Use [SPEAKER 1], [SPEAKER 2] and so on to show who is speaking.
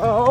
[SPEAKER 1] Oh.